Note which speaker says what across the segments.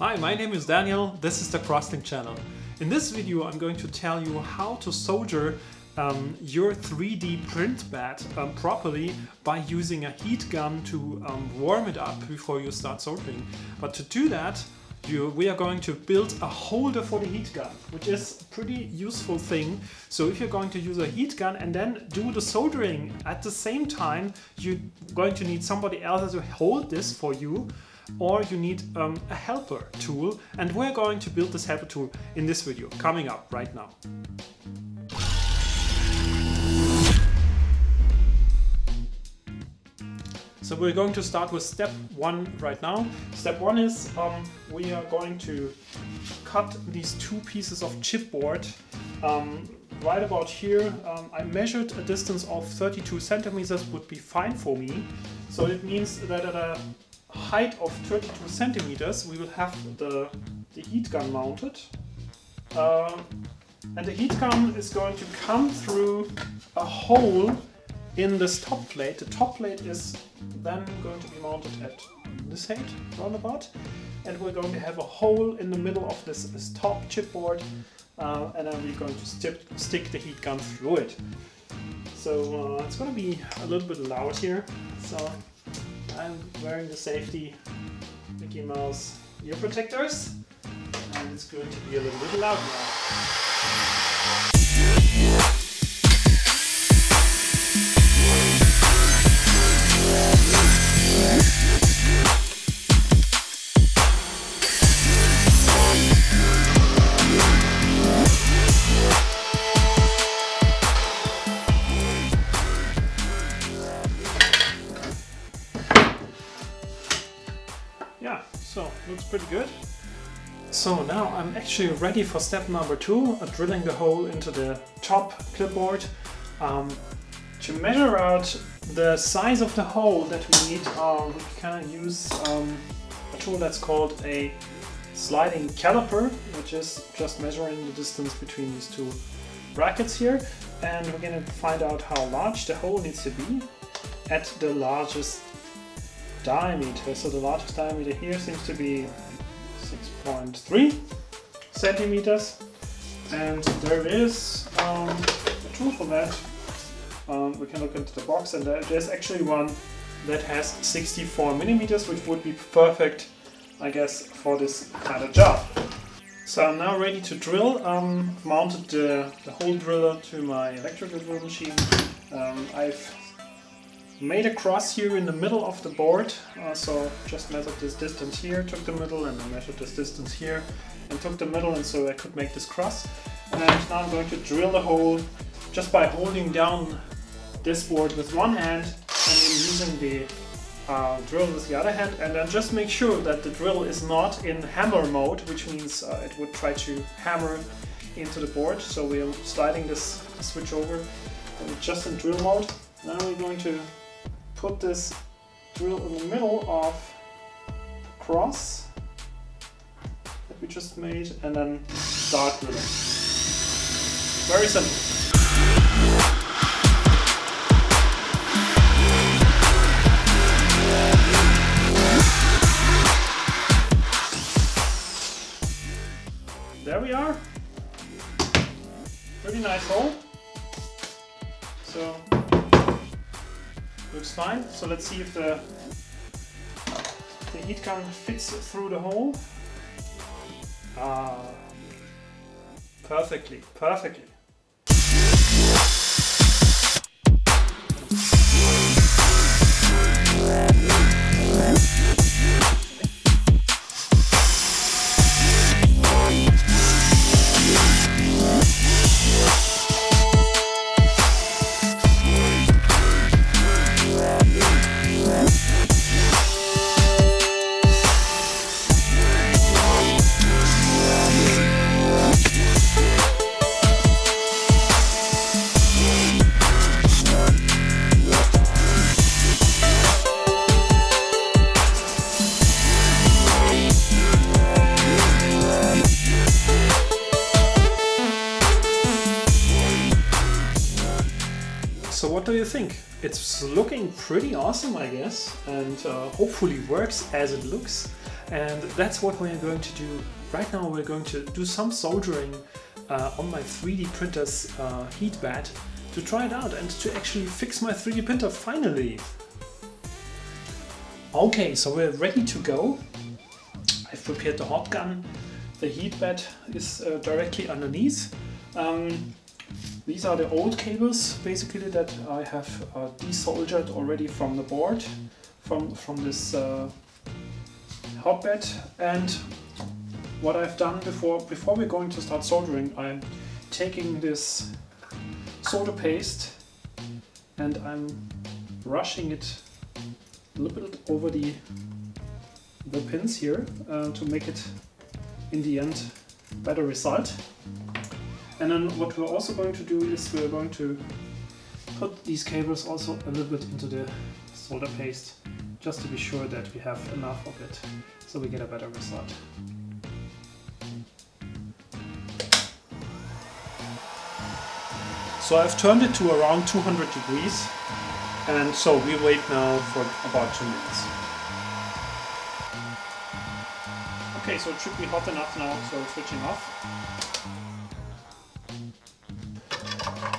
Speaker 1: Hi, my name is Daniel, this is the Crosslink channel. In this video I'm going to tell you how to solder um, your 3D print bed um, properly by using a heat gun to um, warm it up before you start soldering. But to do that you, we are going to build a holder for the heat gun, which is a pretty useful thing. So if you're going to use a heat gun and then do the soldering at the same time, you're going to need somebody else to hold this for you or you need um, a helper tool and we're going to build this helper tool in this video coming up right now. So we're going to start with step one right now. Step one is um, we are going to cut these two pieces of chipboard um, right about here. Um, I measured a distance of 32 centimeters would be fine for me. So it means that at a height of 32 centimeters we will have the, the heat gun mounted. Uh, and the heat gun is going to come through a hole in this top plate. The top plate is then going to be mounted at this height, roundabout, and we're going to have a hole in the middle of this, this top chipboard, uh, and then we're going to stick, stick the heat gun through it. So uh, it's going to be a little bit loud here, so I'm wearing the safety Mickey Mouse ear protectors, and it's going to be a little bit loud now. Good. So now I'm actually ready for step number two, uh, drilling the hole into the top chipboard. Um, to measure out the size of the hole that we need, uh, we can use um, a tool that's called a sliding caliper, which is just measuring the distance between these two brackets here. And we're going to find out how large the hole needs to be at the largest diameter. So the largest diameter here seems to be 6.3 centimeters. And there is um, a tool for that. Um, we can look into the box and there's actually one that has 64 millimeters, which would be perfect, I guess, for this kind of job. So I'm now ready to drill. Um, mounted the, the hole driller to my electrical drill machine. Um, I've made a cross here in the middle of the board. Uh, so just measured this distance here, took the middle and I measured this distance here and took the middle and so I could make this cross. And now I'm going to drill the hole just by holding down this board with one hand and then using the uh, drill with the other hand and then just make sure that the drill is not in hammer mode, which means uh, it would try to hammer into the board. So we are sliding this switch over just in drill mode. Now we're going to put this drill in the middle of the cross that we just made and then start drilling. Very simple. So let's see if the the heat gun fits through the hole. Ah, perfectly, perfectly. You think? It's looking pretty awesome, I guess, and uh, hopefully works as it looks. and that's what we're going to do. Right now we're going to do some soldering uh, on my 3D printer's uh, heat bed to try it out and to actually fix my 3D printer finally. Okay, so we're ready to go. I've prepared the hot gun. The heat bed is uh, directly underneath. Um, these are the old cables basically that I have uh, desoldered already from the board from, from this uh, hotbed. And what I've done before before we're going to start soldering I'm taking this solder paste and I'm brushing it a little bit over the the pins here uh, to make it in the end better result and then what we're also going to do is we're going to put these cables also a little bit into the solder paste just to be sure that we have enough of it so we get a better result. So I've turned it to around 200 degrees and so we wait now for about two minutes. Okay, so it should be hot enough now, so switching off.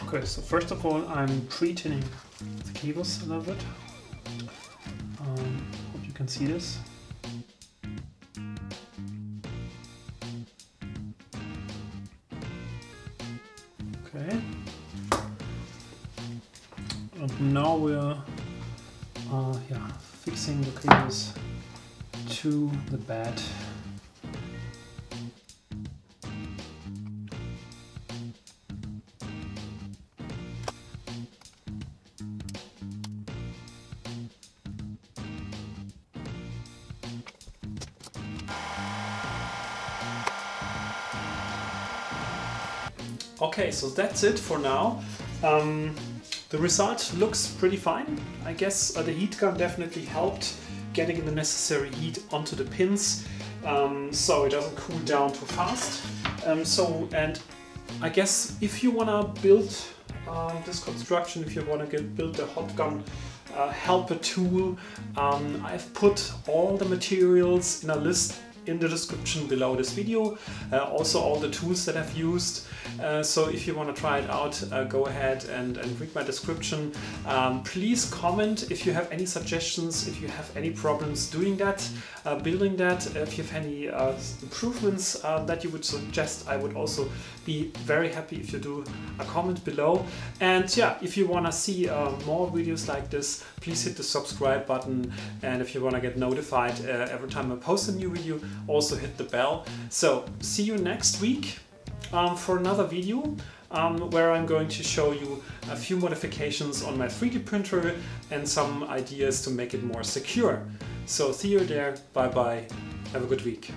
Speaker 1: Okay, so first of all, I'm pre-tinning the cables a little bit. Um, hope you can see this. Okay. And now we're uh, yeah, fixing the cables to the bed. Okay, so that's it for now. Um, the result looks pretty fine. I guess uh, the heat gun definitely helped getting the necessary heat onto the pins um, so it doesn't cool down too fast. Um, so, and I guess if you want to build uh, this construction, if you want to build the hot gun uh, helper tool, um, I've put all the materials in a list in the description below this video. Uh, also all the tools that I've used. Uh, so if you want to try it out, uh, go ahead and, and, read my description. Um, please comment if you have any suggestions, if you have any problems doing that, uh, building that, if you have any uh, improvements that you would suggest, I would also be very happy if you do a comment below. And yeah, if you want to see more videos like this, please hit the subscribe button. And if you want to get notified every time I post a new video, also hit the bell. So see you next week um, for another video um, where I'm going to show you a few modifications on my 3D printer and some ideas to make it more secure. So see you there, bye bye, have a good week.